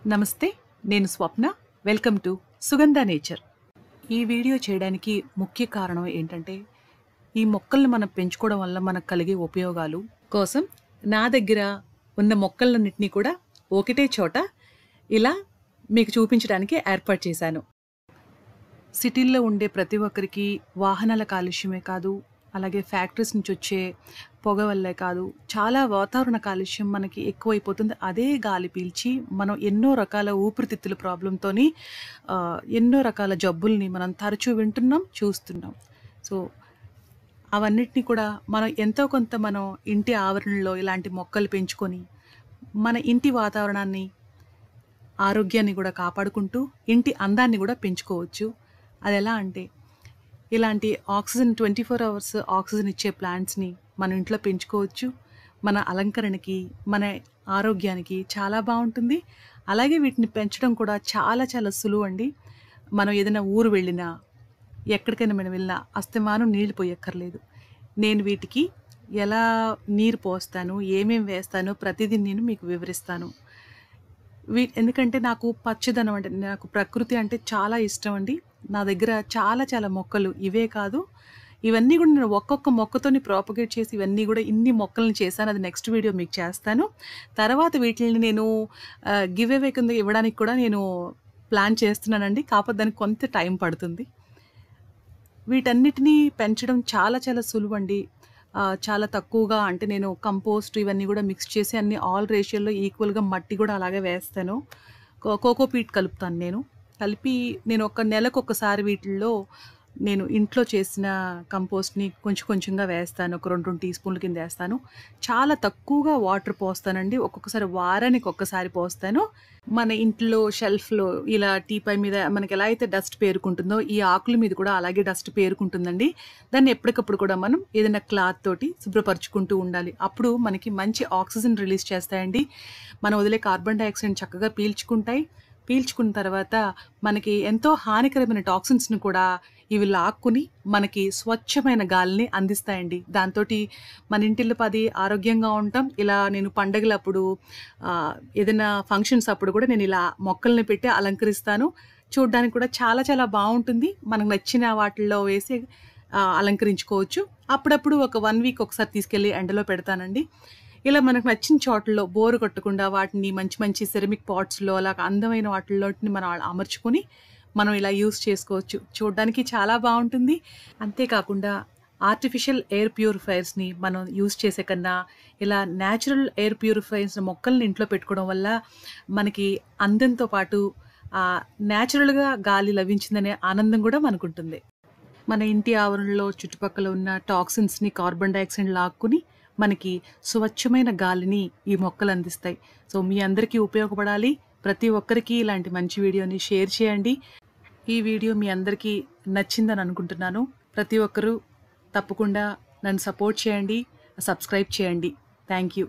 నమస్తే నేను Swapna. Welcome to Sugandha nature. ఈ వీడియో చేయడానికి ముఖ్య కారణం ఏంటంటే ఈ మొక్కల్ని మనం పెంచుకోవడం వల్ల మనకు కలిగే ఉపయోగాలు కోసం నా దగ్గర ఉన్న మొక్కలన్నింటినీ కూడా ఒకటే చోట ఇలా మీకు చూపించడానికి ఏర్పాటు చేశాను. సిటీల్లో ఉండే ప్రతి ఒక్కరికి వాహనాల కాలుష్యమే కాదు అలాగే ఫ్యాక్టరీస్ నుంచి వచ్చే పొగ వల్లే కాదు చాలా వాతావరణ కాలుష్యం మనకి ఎక్కువైపోతుంది. అదే గాలి పీల్చి మనం ఎన్నో రకాల ఊపిరితిత్తుల ప్రాబ్లంతో ఎన్నో రకాల జబ్బుల్ని మనం తరచూ వింటున్నాం చూస్తున్నాం. సో అవన్నిటిని కూడా మనం ఎంతో కొంత మనం ఇంటి ఆవరణలో ఇలాంటి మొక్కలు పెంచుకొని మన ఇంటి వాతావరణాన్ని ఆరోగ్యాన్ని కూడా కాపాడుకుంటూ ఇంటి అందాన్ని కూడా పెంచుకోవచ్చు. అది ఎలా అంటే ఇలాంటి oxygen twenty four hours oxygen ఇచ్చే ప్లాంట్స్ని మన ఇంట్లో పెంచుకోవచ్చు. మన అలంకరణకి మన ఆరోగ్యానికి చాలా బాగుంటుంది. అలాగే వీటిని పెంచడం కూడా చాలా చాలా సులువు అండి. మనం ఏదైనా ఊరు వెళ్ళినా ఎక్కడికైనా మనం వెళ్ళినా అస్తమానం నీళ్ళు పోయక్కర్లేదు. నేను వీటికి ఎలా నీరు పోస్తాను ఏమేమి వేస్తానో ప్రతిదీ నేను మీకు వివరిస్తాను. వీ ఎందుకంటే నాకు పచ్చదనం అంటే నాకు ప్రకృతి అంటే చాలా ఇష్టం అండి. నా దగ్గర చాలా చాలా మొక్కలు. ఇవే కాదు ఇవన్నీ కూడా నేను ఒక్కొక్క మొక్కతోని ప్రాపగేట్ చేసి ఇవన్నీ కూడా ఇన్ని మొక్కలను చేశాను. అది నెక్స్ట్ వీడియో మీకు చేస్తాను. తర్వాత వీటిని నేను గివ్ అవే కింద ఇవ్వడానికి కూడా నేను ప్లాన్ చేస్తున్నానండి. కాకపోతే దానికి కొంత టైం పడుతుంది. వీటన్నిటినీ పెంచడం చాలా చాలా సులువు అండి చాలా తక్కువగా అంటే నేను కంపోస్ట్ ఇవన్నీ కూడా మిక్స్ చేసి అన్ని ఆల్ రేషియోలో ఈక్వల్గా మట్టి కూడా అలాగే వేస్తాను. కో- కోకోపీట్ కలుపుతాను నేను. కలిపి నేను ఒక నెలకు ఒకసారి వీటిల్లో నేను ఇంట్లో చేసిన కంపోస్ట్ని కొంచెం కొంచెంగా వేస్తాను. ఒక రెండు రెండు టీ స్పూన్ల కింద వేస్తాను. చాలా తక్కువగా వాటర్ పోస్తానండి. ఒక్కొక్కసారి వారానికి ఒక్కసారి పోస్తాను. మన ఇంట్లో షెల్ఫ్లో ఇలా టీపై మీద మనకి ఎలా అయితే డస్ట్ పేరుకుంటుందో ఈ ఆకుల మీద కూడా అలాగే డస్ట్ పేరుకుంటుందండి. దాన్ని ఎప్పటికప్పుడు కూడా మనం ఏదైనా క్లాత్ తోటి శుభ్రపరచుకుంటూ ఉండాలి. అప్పుడు మనకి మంచి ఆక్సిజన్ రిలీజ్ చేస్తాయండి. మనం వదిలే కార్బన్ డైఆక్సైడ్ చక్కగా పీల్చుకుంటాయి. పీల్చుకున్న తర్వాత మనకి ఎంతో హానికరమైన టాక్సిన్స్ని కూడా ఇవి లాక్కుని మనకి స్వచ్ఛమైన గాలిని అందిస్తాయండి. దాంతో మన ఇంటిలో పది ఆరోగ్యంగా ఉంటాం. ఇలా నేను పండగలప్పుడు ఏదైనా ఫంక్షన్స్ అప్పుడు కూడా నేను ఇలా మొక్కల్ని పెట్టి అలంకరిస్తాను. చూడడానికి కూడా చాలా చాలా బాగుంటుంది. మనకు నచ్చిన వాటిల్లో వేసి అలంకరించుకోవచ్చు. అప్పుడప్పుడు ఒక వన్ వీక్ ఒకసారి తీసుకెళ్ళి ఎండలో పెడతానండి. ఇలా మనకు నచ్చిన చోట్లలో బోరు కొట్టకుండా వాటిని మంచి మంచి సెరమిక్ పాట్స్లో అలా అందమైన వాటిల్లోటిని మనం అమర్చుకొని మనం ఇలా యూస్ చేసుకోవచ్చు. చూడడానికి చాలా బాగుంటుంది. అంతేకాకుండా ఆర్టిఫిషియల్ ఎయిర్ ప్యూరిఫైయర్స్ని మనం యూస్ చేసే కన్నా ఇలా న్యాచురల్ ఎయిర్ ప్యూరిఫైయర్స్ మొక్కల్ని ఇంట్లో పెట్టుకోవడం వల్ల మనకి అందంతో పాటు న్యాచురల్గా గాలి లభించిందనే ఆనందం కూడా మనకుంటుంది. మన ఇంటి ఆవరణలో చుట్టుపక్కల ఉన్న టాక్సిన్స్ని కార్బన్ డైఆక్సైడ్ లాక్కుని మనకి స్వచ్ఛమైన గాలిని ఈ మొక్కలు అందిస్తాయి. సో మీ అందరికీ ఉపయోగపడాలి. ప్రతి ఒక్కరికి ఇలాంటి మంచి వీడియోని షేర్ చేయండి. ఈ వీడియో మీ అందరికీ నచ్చిందని అనుకుంటున్నాను. ప్రతి ఒక్కరూ తప్పకుండా నన్ను సపోర్ట్ చేయండి సబ్స్క్రైబ్ చేయండి. Thank you.